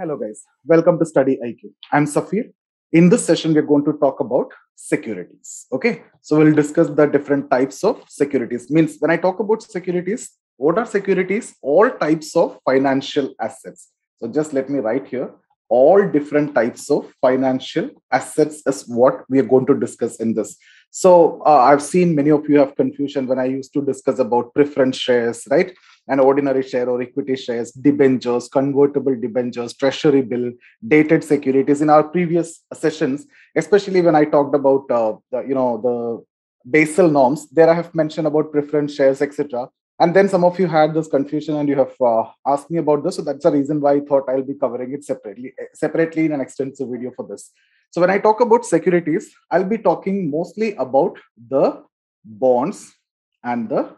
Hello, guys. Welcome to Study IQ. I'm Safir. In this session, we're going to talk about securities. Okay, so we'll discuss the different types of securities. Means when I talk about securities, what are securities? All types of financial assets. So just let me write here. All different types of financial assets is what we are going to discuss in this. So uh, I've seen many of you have confusion when I used to discuss about preference shares, right? An ordinary share or equity shares, debentures, convertible debentures, treasury bill, dated securities. In our previous sessions, especially when I talked about uh, the, you know the Basel norms, there I have mentioned about preference shares, etc. And then some of you had this confusion and you have uh, asked me about this. So that's the reason why I thought I'll be covering it separately, separately in an extensive video for this. So when I talk about securities, I'll be talking mostly about the bonds and the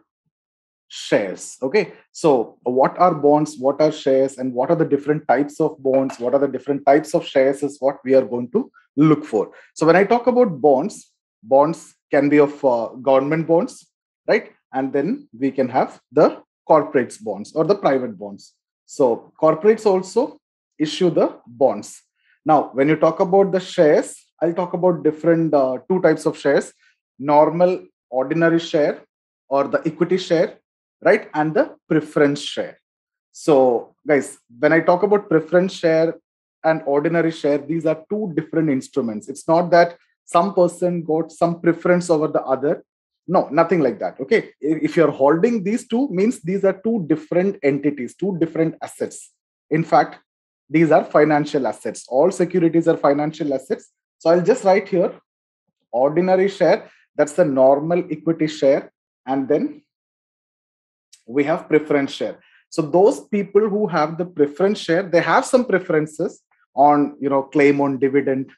shares. Okay. So what are bonds? What are shares? And what are the different types of bonds? What are the different types of shares is what we are going to look for. So when I talk about bonds, bonds can be of uh, government bonds, right? and then we can have the corporates bonds or the private bonds so corporates also issue the bonds now when you talk about the shares i'll talk about different uh, two types of shares normal ordinary share or the equity share right and the preference share so guys when i talk about preference share and ordinary share these are two different instruments it's not that some person got some preference over the other no, nothing like that. Okay. If you're holding these two, means these are two different entities, two different assets. In fact, these are financial assets. All securities are financial assets. So I'll just write here ordinary share, that's the normal equity share. And then we have preference share. So those people who have the preference share, they have some preferences on, you know, claim on dividend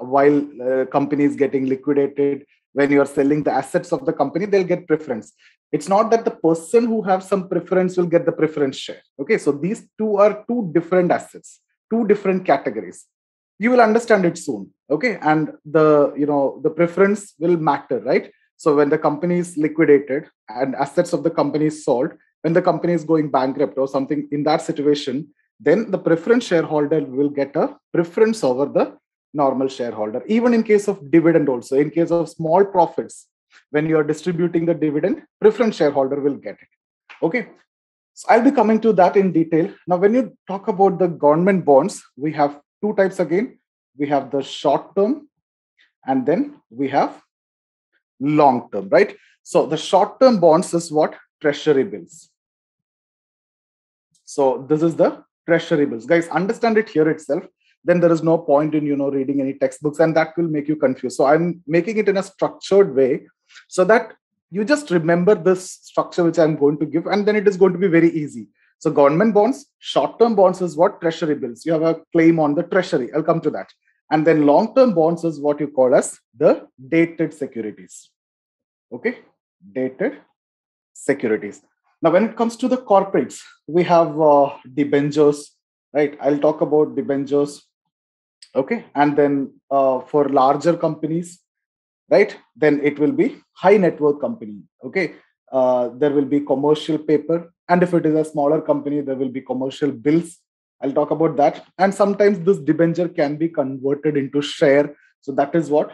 while uh, companies getting liquidated when you are selling the assets of the company they'll get preference. It's not that the person who have some preference will get the preference share. Okay so these two are two different assets two different categories. You will understand it soon okay? And the you know the preference will matter right? So when the company is liquidated and assets of the company is sold when the company is going bankrupt or something in that situation then the preference shareholder will get a preference over the normal shareholder even in case of dividend also. In case of small profits when you are distributing the dividend preference shareholder will get it. Okay? So i'll be coming to that in detail. Now when you talk about the government bonds we have two types again. We have the short term and then we have long term right? So the short term bonds is what? Treasury bills. So this is the treasury bills. Guys understand it here itself then there is no point in you know reading any textbooks and that will make you confused. So i'm making it in a structured way so that you just remember this structure which i'm going to give and then it is going to be very easy. So government bonds short term bonds is what treasury bills. You have a claim on the treasury. I'll come to that. And then long term bonds is what you call as the dated securities. Okay? Dated securities. Now when it comes to the corporates we have uh, debentures right? I'll talk about debentures okay and then uh, for larger companies right then it will be high net worth company okay? Uh, there will be commercial paper and if it is a smaller company there will be commercial bills. I'll talk about that. And sometimes this debenture can be converted into share. So that is what?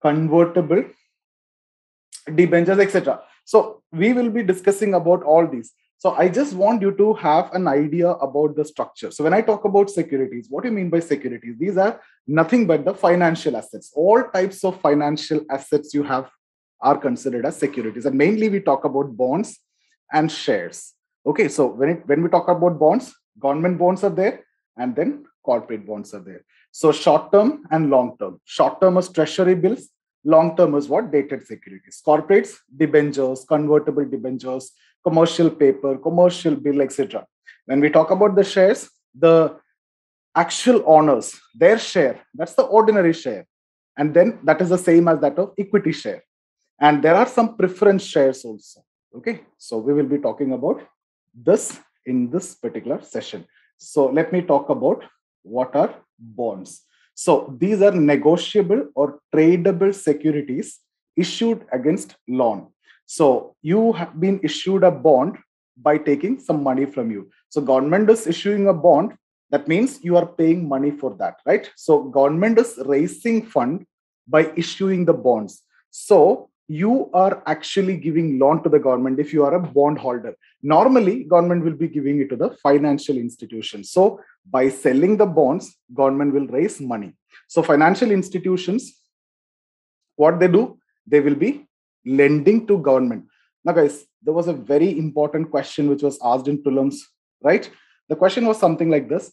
Convertible debentures etc so we will be discussing about all these so I just want you to have an idea about the structure. So when I talk about securities, what do you mean by securities? These are nothing but the financial assets. All types of financial assets you have are considered as securities. And mainly we talk about bonds and shares. Okay, so when it when we talk about bonds, government bonds are there, and then corporate bonds are there. So short term and long term. Short term is treasury bills, long term is what dated securities corporates debentures convertible debentures commercial paper, commercial bill, etc. When we talk about the shares, the actual owners, their share, that's the ordinary share. And then that is the same as that of equity share. And there are some preference shares also. Okay, so we will be talking about this in this particular session. So let me talk about what are bonds. So these are negotiable or tradable securities issued against loan. So you have been issued a bond by taking some money from you. So government is issuing a bond. that means you are paying money for that right? So government is raising fund by issuing the bonds. So you are actually giving loan to the government if you are a bond holder. Normally government will be giving it to the financial institution. So by selling the bonds government will raise money. So financial institutions what they do? They will be lending to government now guys there was a very important question which was asked in prelims right the question was something like this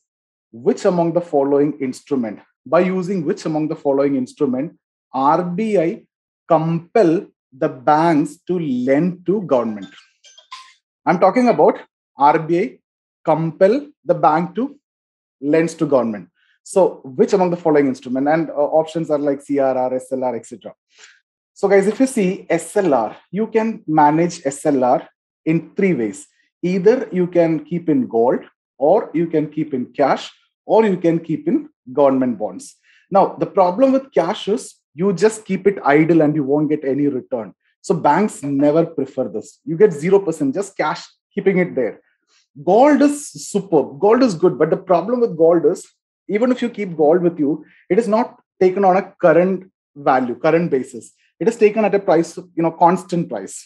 which among the following instrument by using which among the following instrument rbi compel the banks to lend to government. I'm talking about RBI compel the bank to lends to government. So, which among the following instrument and uh, options are like CRR, SLR, etc. So, guys, if you see SLR, you can manage SLR in three ways. Either you can keep in gold, or you can keep in cash, or you can keep in government bonds. Now, the problem with cash is you just keep it idle and you won't get any return. So banks never prefer this. You get 0%, just cash, keeping it there. Gold is superb. Gold is good. But the problem with gold is even if you keep gold with you, it is not taken on a current value, current basis. It is taken at a price, you know, constant price.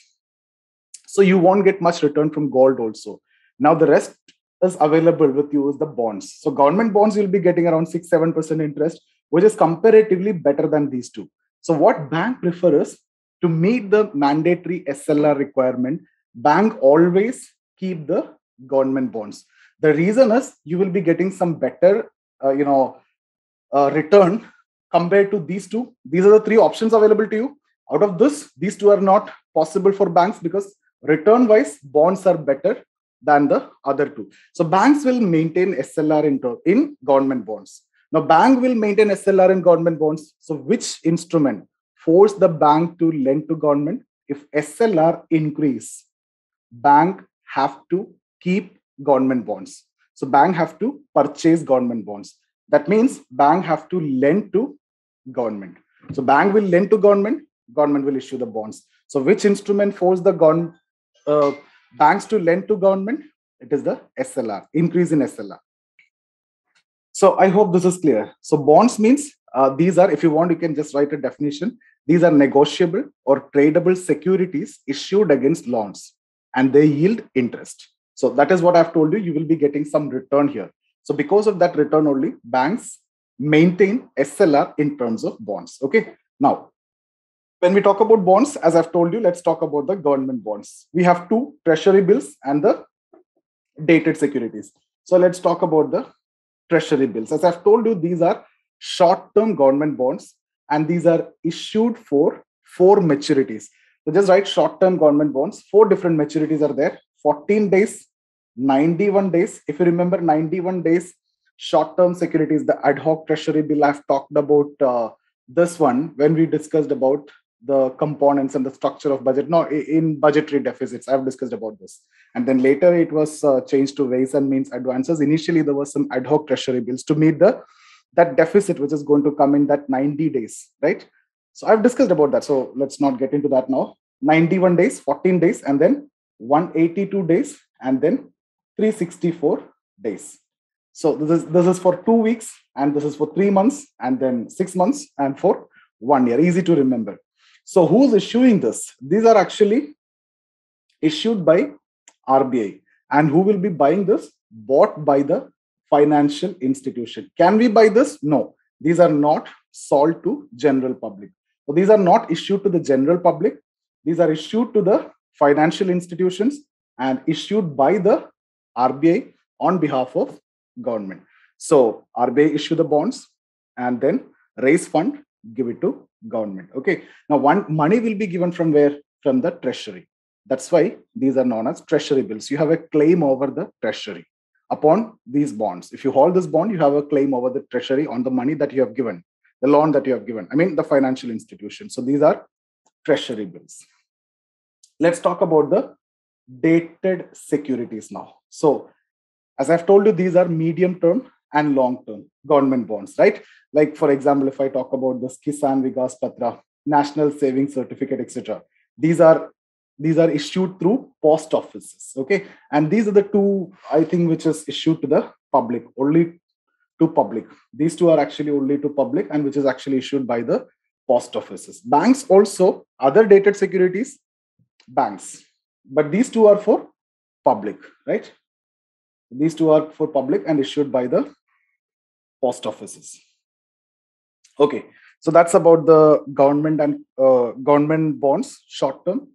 So you won't get much return from gold also. Now the rest is available with you is the bonds. So government bonds you'll be getting around six, seven percent interest which is comparatively better than these two. So what bank prefers to meet the mandatory SLR requirement, bank always keep the government bonds. The reason is you will be getting some better, uh, you know, uh, return compared to these two. These are the three options available to you. Out of this, these two are not possible for banks because return wise bonds are better than the other two. So banks will maintain SLR in, in government bonds. Now, bank will maintain SLR in government bonds. So, which instrument force the bank to lend to government? If SLR increase, bank have to keep government bonds. So, bank have to purchase government bonds. That means bank have to lend to government. So, bank will lend to government. Government will issue the bonds. So, which instrument force the gon- uh, banks to lend to government? It is the SLR, increase in SLR. So I hope this is clear. So bonds means uh, these are, if you want, you can just write a definition. These are negotiable or tradable securities issued against loans and they yield interest. So that is what I've told you. You will be getting some return here. So because of that return only, banks maintain SLR in terms of bonds. Okay. Now, when we talk about bonds, as I've told you, let's talk about the government bonds. We have two treasury bills and the dated securities. So let's talk about the treasury bills. As I've told you, these are short term government bonds and these are issued for four maturities. So just write short term government bonds. Four different maturities are there 14 days, 91 days. If you remember, 91 days short term securities, the ad hoc treasury bill I've talked about uh, this one when we discussed about the components and the structure of budget. No, in budgetary deficits, I've discussed about this. And then later it was uh, changed to ways and means advances. Initially, there was some ad hoc treasury bills to meet the that deficit which is going to come in that 90 days, right? So I've discussed about that. So let's not get into that now. 91 days, 14 days, and then 182 days, and then 364 days. So this is this is for two weeks, and this is for three months, and then six months, and for one year. Easy to remember. So who's issuing this? These are actually issued by RBI. And who will be buying this? Bought by the financial institution. Can we buy this? No. These are not sold to general public. So these are not issued to the general public. These are issued to the financial institutions and issued by the RBI on behalf of government. So RBI issue the bonds and then raise fund, give it to government. Okay. Now, one money will be given from where? From the treasury. That's why these are known as treasury bills. You have a claim over the treasury upon these bonds. If you hold this bond, you have a claim over the treasury on the money that you have given, the loan that you have given. I mean, the financial institution. So these are treasury bills. Let's talk about the dated securities now. So, as I've told you, these are medium term and long term government bonds, right? Like, for example, if I talk about this Kisan Vikas Patra, National Savings Certificate, etc., these are these are issued through post offices okay and these are the two i think which is issued to the public only to public. These two are actually only to public and which is actually issued by the post offices. Banks also, other dated securities, banks. But these two are for public, right? These two are for public and issued by the post offices. Okay, so that's about the government and uh, government bonds, short term,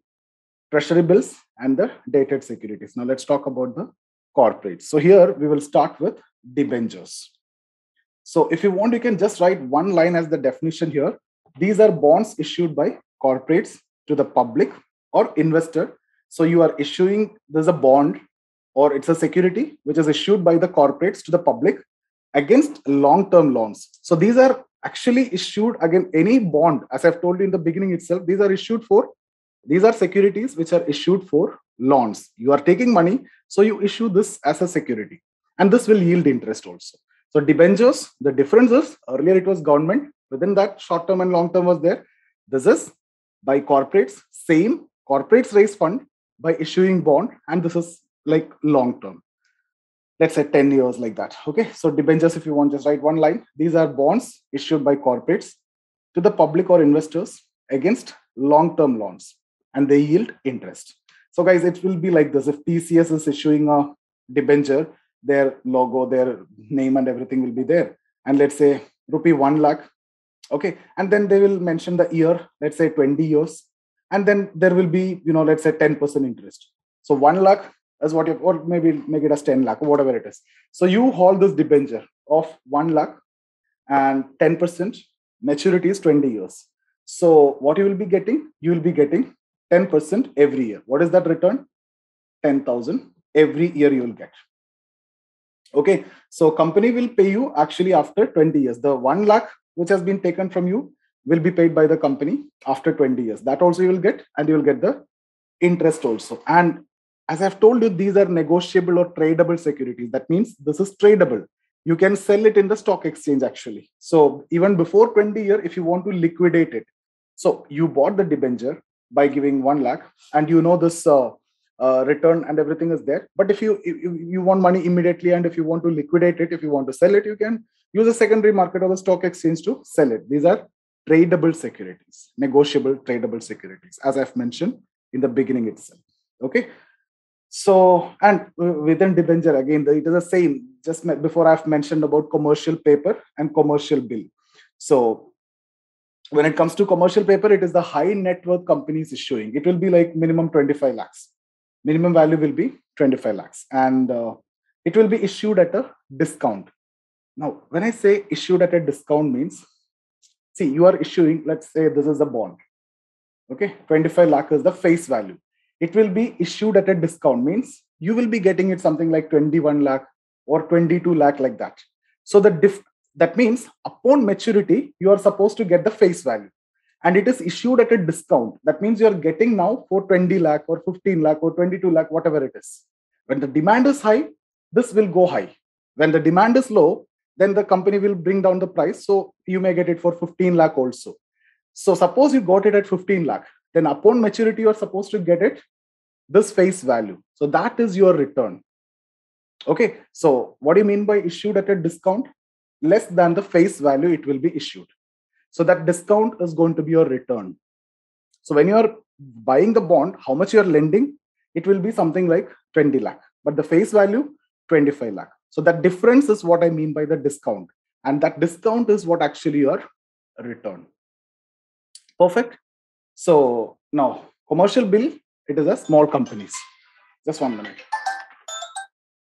treasury bills, and the dated securities. Now let's talk about the corporates. So here we will start with debentures. So if you want, you can just write one line as the definition here. These are bonds issued by corporates to the public or investor. So you are issuing, there's a bond or it's a security which is issued by the corporates to the public against long-term loans. So these are actually issued against any bond, as I've told you in the beginning itself, these are issued for, these are securities which are issued for loans. You are taking money, so you issue this as a security. And this will yield interest also. So debentures, the difference is earlier it was government, within that short term and long term was there. This is by corporates, same corporates raise fund by issuing bond, and this is like long term. Let's say 10 years like that. Okay. So debentures, if you want, just write one line. These are bonds issued by corporates to the public or investors against long-term loans, and they yield interest. So, guys, it will be like this. If TCS is issuing a debenture, their logo, their name, and everything will be there. And let's say rupee 1 lakh. Okay. And then they will mention the year, let's say 20 years. And then there will be, you know, let's say 10% interest. So 1 lakh is what you, or maybe make it as 10 lakh or whatever it is. So you hold this debenture of 1 lakh and 10% maturity is 20 years. So what you will be getting, you will be getting 10% every year. What is that return? 10,000 every year you will get. Okay, so company will pay you actually after 20 years. The 1 lakh which has been taken from you will be paid by the company after 20 years. That also you will get, and you will get the interest also. And as I've told you, these are negotiable or tradable securities. That means this is tradable. You can sell it in the stock exchange actually. So even before 20 year, if you want to liquidate it, so you bought the debenture by giving one lakh, and you know this uh, uh, return and everything is there. But if you if you want money immediately, and if you want to liquidate it, if you want to sell it, you can use a secondary market or the stock exchange to sell it. These are tradable securities, negotiable tradable securities, as I've mentioned in the beginning itself. Okay. So, and within debenture, again, it is the same. Just before I've mentioned about commercial paper and commercial bill. So, when it comes to commercial paper, it is the high net worth companies issuing. It will be like minimum 25 lakhs. Minimum value will be 25 lakhs. And uh, it will be issued at a discount. Now, when I say issued at a discount means, see, you are issuing, let's say this is a bond. Okay, 25 lakh is the face value it will be issued at a discount. Means you will be getting it something like 21 lakh or 22 lakh like that. So the diff that means upon maturity you are supposed to get the face value. And it is issued at a discount. That means you are getting now for 20 lakh or 15 lakh or 22 lakh whatever it is. When the demand is high this will go high. When the demand is low then the company will bring down the price. So you may get it for 15 lakh also. So suppose you got it at 15 lakh then upon maturity you're supposed to get it this face value. So that is your return. Okay. So what do you mean by issued at a discount? Less than the face value it will be issued. So that discount is going to be your return. So when you are buying the bond how much you are lending? It will be something like 20 lakh. But the face value 25 lakh. So that difference is what i mean by the discount. And that discount is what actually your return. Perfect? So now commercial bill, it is a small companies. Just one minute.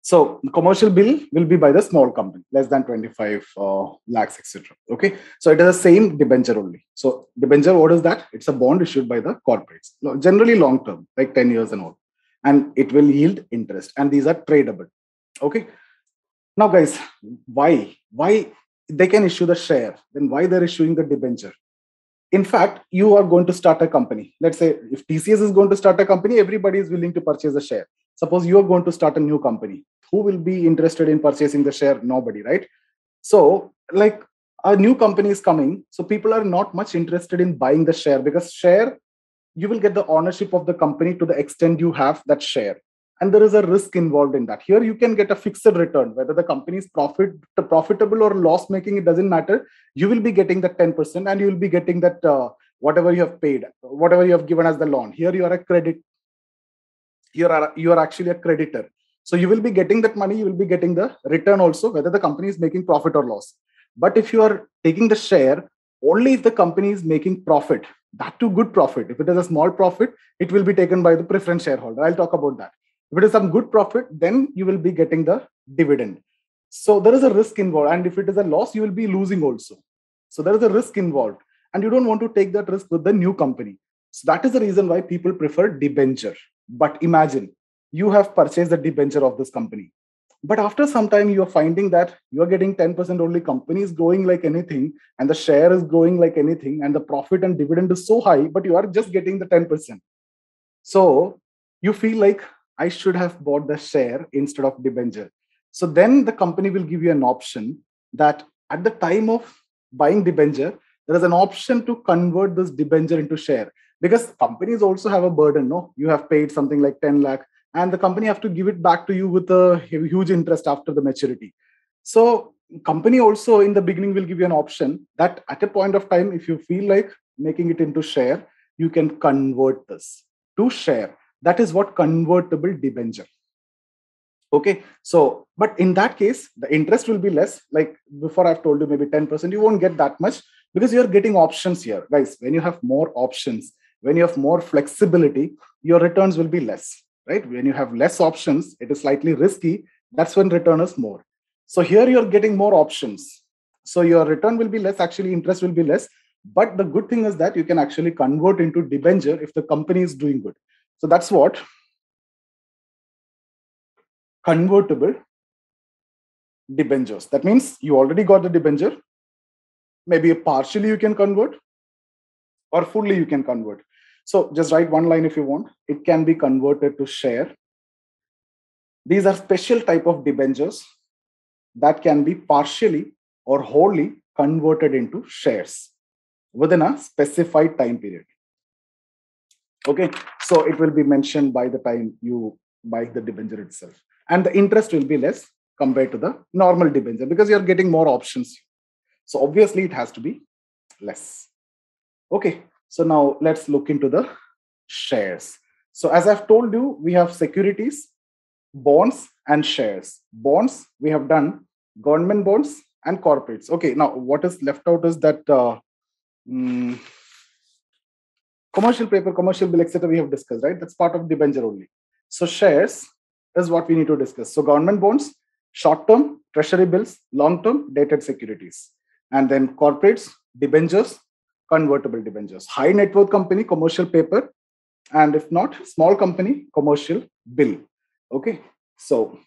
So commercial bill will be by the small company, less than 25 uh, lakhs, etc. Okay. So it is the same debenture only. So debenture, what is that? It's a bond issued by the corporates, generally long term, like 10 years and all. And it will yield interest. And these are tradable. Okay. Now, guys, why? Why they can issue the share? Then why they're issuing the debenture? In fact you are going to start a company. Let's say if tcs is going to start a company everybody is willing to purchase a share. Suppose you are going to start a new company. Who will be interested in purchasing the share? Nobody right? So like a new company is coming so people are not much interested in buying the share because share you will get the ownership of the company to the extent you have that share and there is a risk involved in that. Here you can get a fixed return whether the company is profit profitable or loss making it doesn't matter. You will be getting that 10% and you will be getting that uh, whatever you have paid whatever you have given as the loan. Here you are a credit you are you are actually a creditor. So you will be getting that money you will be getting the return also whether the company is making profit or loss. But if you are taking the share only if the company is making profit that too good profit. If it is a small profit it will be taken by the preference shareholder. I'll talk about that if it is some good profit, then you will be getting the dividend. So there is a risk involved. And if it is a loss, you will be losing also. So there is a risk involved. And you don't want to take that risk with the new company. So that is the reason why people prefer debenture. But imagine you have purchased the debenture of this company. But after some time, you're finding that you're getting 10% only, company is growing like anything, and the share is growing like anything, and the profit and dividend is so high, but you are just getting the 10%. So you feel like I should have bought the share instead of debenture. So then the company will give you an option that at the time of buying debenture, there is an option to convert this debenture into share because companies also have a burden. No, you have paid something like 10 lakh and the company have to give it back to you with a huge interest after the maturity. So company also in the beginning will give you an option that at a point of time, if you feel like making it into share, you can convert this to share that is what convertible debenture. Okay so but in that case the interest will be less. Like before i've told you maybe 10% you won't get that much because you're getting options here. Guys when you have more options when you have more flexibility your returns will be less right? When you have less options it is slightly risky. That's when return is more. So here you're getting more options. So your return will be less actually interest will be less. But the good thing is that you can actually convert into debenture if the company is doing good so that's what convertible debentures. That means you already got the debenture. Maybe partially you can convert or fully you can convert. So just write one line if you want. It can be converted to share. These are special type of debentures that can be partially or wholly converted into shares within a specified time period. Okay, so it will be mentioned by the time you buy the debenture itself. And the interest will be less compared to the normal debenture because you're getting more options. So obviously it has to be less. Okay, so now let's look into the shares. So as I've told you, we have securities, bonds, and shares. Bonds, we have done government bonds and corporates. Okay, now what is left out is that uh, um, commercial paper, commercial bill, etc. We have discussed, right? That's part of debenture only. So shares is what we need to discuss. So government bonds, short-term treasury bills, long-term dated securities, and then corporates, debentures, convertible debentures. High net worth company, commercial paper, and if not, small company, commercial bill. Okay, so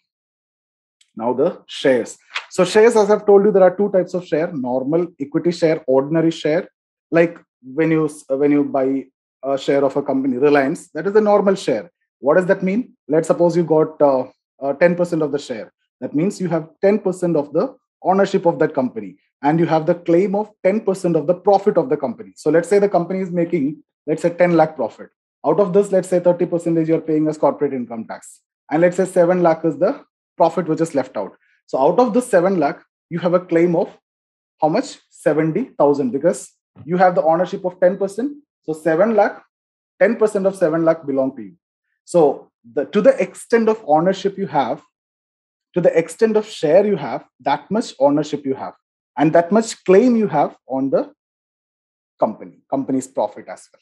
now the shares. So shares, as I've told you, there are two types of share: normal equity share, ordinary share. Like when you when you buy a share of a company, Reliance, that is a normal share. What does that mean? Let's suppose you got uh, uh, 10% of the share. That means you have 10% of the ownership of that company and you have the claim of 10% of the profit of the company. So let's say the company is making, let's say 10 lakh profit. Out of this, let's say 30% is you're paying as corporate income tax. And let's say 7 lakh is the profit which is left out. So out of this 7 lakh, you have a claim of how much? 70,000 because you have the ownership of 10% so 7 lakh, 10% of 7 lakh belong to you. So the, to the extent of ownership you have, to the extent of share you have, that much ownership you have, and that much claim you have on the company, company's profit as well.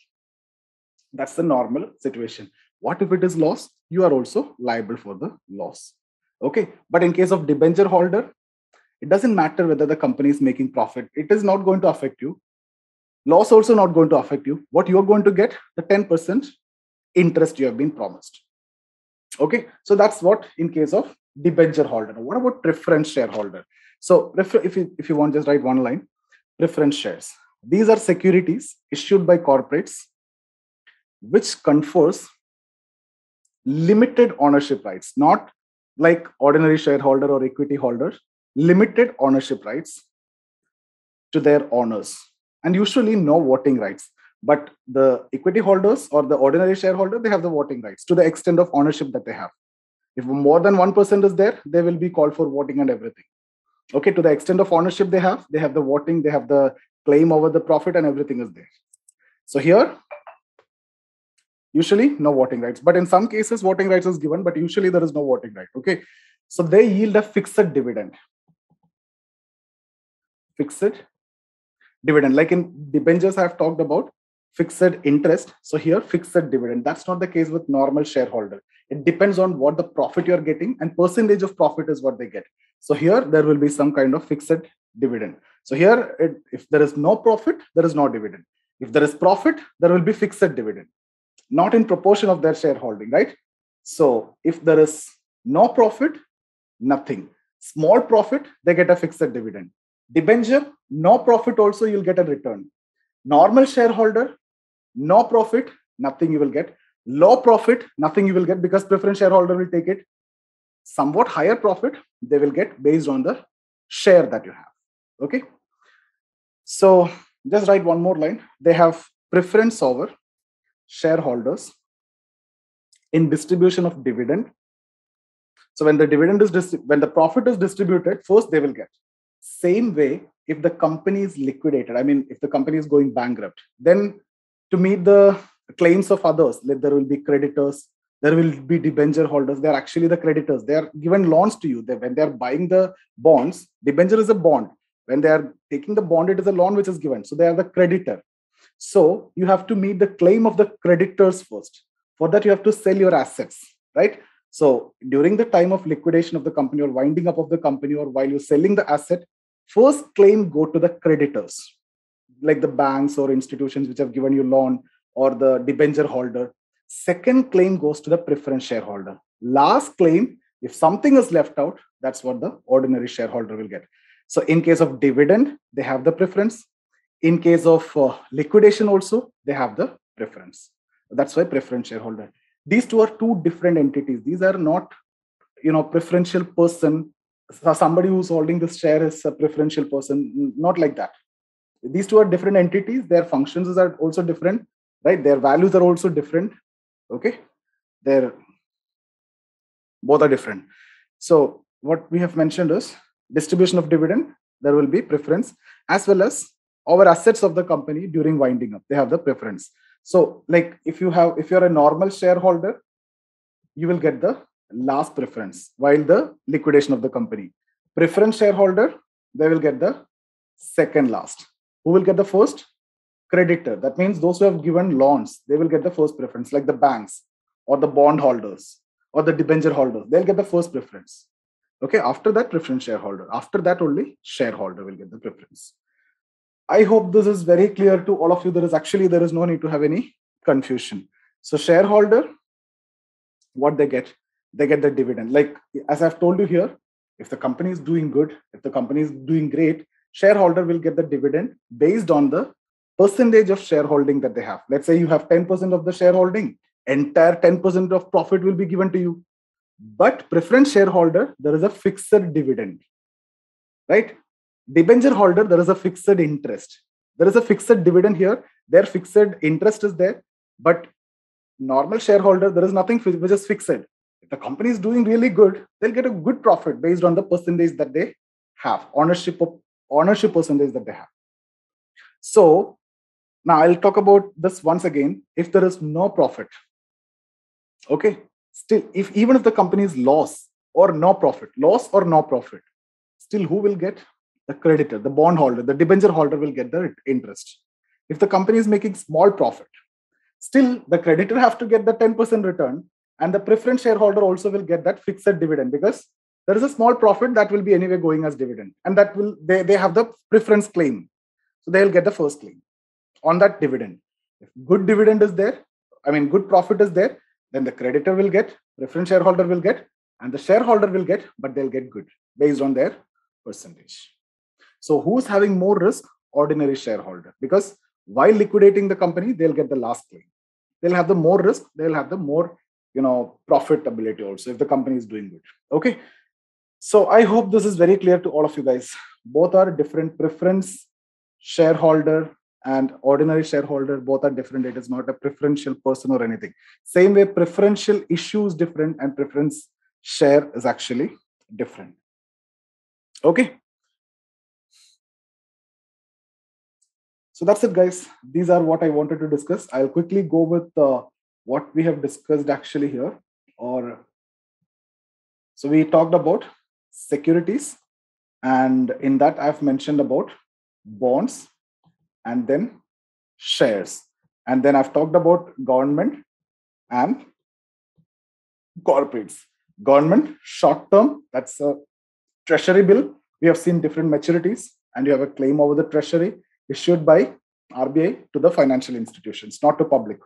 That's the normal situation. What if it is lost? You are also liable for the loss. Okay. But in case of debenture holder, it doesn't matter whether the company is making profit. It is not going to affect you loss also not going to affect you. What you're going to get the 10% interest you have been promised. Okay? So that's what in case of debenture holder. What about preference shareholder? So if you if you want just write one line. Preference shares. These are securities issued by corporates which confers limited ownership rights not like ordinary shareholder or equity holder limited ownership rights to their owners and usually no voting rights. But the equity holders or the ordinary shareholder, they have the voting rights to the extent of ownership that they have. If more than 1% is there, they will be called for voting and everything. Okay, to the extent of ownership they have, they have the voting, they have the claim over the profit and everything is there. So here, usually no voting rights, but in some cases voting rights is given, but usually there is no voting right, okay? So they yield a fixed dividend. Fixed dividend, like in debentures I have talked about, fixed interest. So here, fixed dividend. That's not the case with normal shareholder. It depends on what the profit you're getting and percentage of profit is what they get. So here, there will be some kind of fixed dividend. So here, it, if there is no profit, there is no dividend. If there is profit, there will be fixed dividend, not in proportion of their shareholding, right? So if there is no profit, nothing. Small profit, they get a fixed dividend. Debenture, no profit also, you'll get a return. Normal shareholder, no profit, nothing you will get. Low profit, nothing you will get because preference shareholder will take it. Somewhat higher profit, they will get based on the share that you have. Okay. So just write one more line. They have preference over shareholders in distribution of dividend. So when the dividend is when the profit is distributed, first they will get. Same way, if the company is liquidated, I mean, if the company is going bankrupt, then to meet the claims of others, there will be creditors, there will be debenture holders. They're actually the creditors. They are given loans to you. They, when they're buying the bonds, debenture is a bond. When they are taking the bond, it is a loan which is given. So they are the creditor. So you have to meet the claim of the creditors first. For that, you have to sell your assets, right? So during the time of liquidation of the company or winding up of the company or while you're selling the asset, first claim go to the creditors, like the banks or institutions which have given you loan or the debenture holder. Second claim goes to the preference shareholder. Last claim, if something is left out, that's what the ordinary shareholder will get. So in case of dividend, they have the preference. In case of uh, liquidation also, they have the preference. That's why preference shareholder. These two are two different entities. These are not, you know, preferential person. Somebody who's holding this share is a preferential person. Not like that. These two are different entities. Their functions are also different, right? Their values are also different. Okay, they're both are different. So what we have mentioned is distribution of dividend, there will be preference, as well as our assets of the company during winding up. They have the preference. So, like if you have, if you're a normal shareholder, you will get the last preference while the liquidation of the company. Preference shareholder, they will get the second last. Who will get the first? Creditor. That means those who have given loans, they will get the first preference, like the banks or the bond holders or the debenture holders. They'll get the first preference. Okay, after that, preference shareholder. After that, only shareholder will get the preference. I hope this is very clear to all of you. There is actually there is no need to have any confusion. So shareholder, what they get, they get the dividend. Like as I've told you here, if the company is doing good, if the company is doing great, shareholder will get the dividend based on the percentage of shareholding that they have. Let's say you have 10% of the shareholding, entire 10% of profit will be given to you. But preference shareholder, there is a fixed dividend, right? Debenture holder, there is a fixed interest. There is a fixed dividend here. Their fixed interest is there. But normal shareholder, there is nothing which is fixed. If the company is doing really good, they'll get a good profit based on the percentage that they have, ownership of ownership percentage that they have. So now I'll talk about this once again. If there is no profit, okay, still if even if the company is loss or no profit loss or no profit still who will get the creditor the bond holder the debenture holder will get the interest if the company is making small profit still the creditor have to get the 10% return and the preference shareholder also will get that fixed dividend because there is a small profit that will be anyway going as dividend and that will they, they have the preference claim so they'll get the first claim on that dividend if good dividend is there i mean good profit is there then the creditor will get, preference shareholder will get, and the shareholder will get, but they'll get good based on their percentage. So who's having more risk? Ordinary shareholder. Because while liquidating the company, they'll get the last claim. They'll have the more risk, they'll have the more, you know, profitability also if the company is doing good. Okay. So I hope this is very clear to all of you guys. Both are different preference shareholder and ordinary shareholder both are different it is not a preferential person or anything same way preferential issue is different and preference share is actually different. Okay. So that's it, guys. These are what I wanted to discuss. I'll quickly go with uh, what we have discussed actually here. Or so we talked about securities, and in that I've mentioned about bonds and then shares. And then I've talked about government and corporates. Government, short term, that's a treasury bill. We have seen different maturities, and you have a claim over the treasury issued by RBI to the financial institutions, not to public.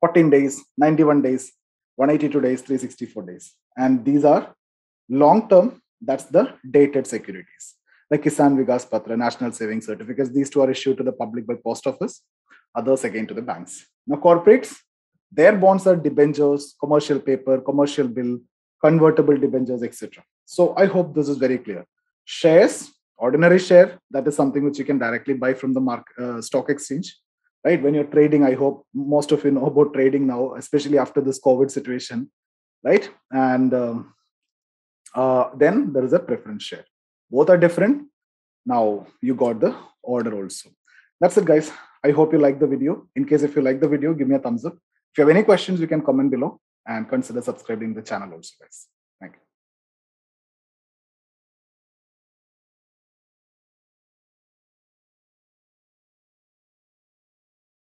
14 days, 91 days, 182 days, 364 days. And these are long term, that's the dated securities like Kisan Vikas Patra, National Savings Certificates. These two are issued to the public by post office, others again to the banks. Now, corporates, their bonds are debentures, commercial paper, commercial bill, convertible debentures, etc. So I hope this is very clear. Shares, ordinary share, that is something which you can directly buy from the mark, uh, stock exchange. Right? When you're trading, I hope most of you know about trading now, especially after this COVID situation, right? And um, uh, then there is a preference share. Both are different. Now you got the order also. That's it guys. I hope you like the video. In case if you like the video give me a thumbs up. If you have any questions you can comment below and consider subscribing the channel also guys